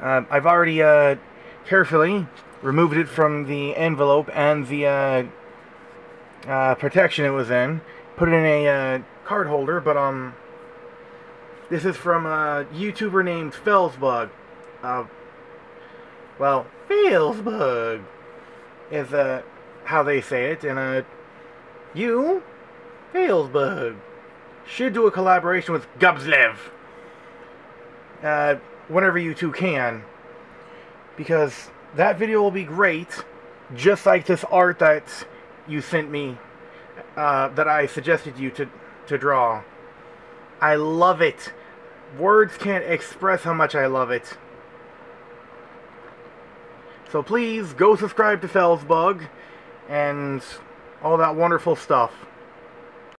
Uh, I've already uh, carefully removed it from the envelope and the uh, uh, protection it was in. Put it in a uh, card holder, but um, this is from a YouTuber named Felzbug. Well, Felzbug is uh, how they say it, and uh, you, Felzbug, should do a collaboration with Gubslev. Uh, whenever you two can. Because that video will be great, just like this art that you sent me, uh, that I suggested you to, to draw. I love it. Words can't express how much I love it. So please, go subscribe to Felzbug, and all that wonderful stuff.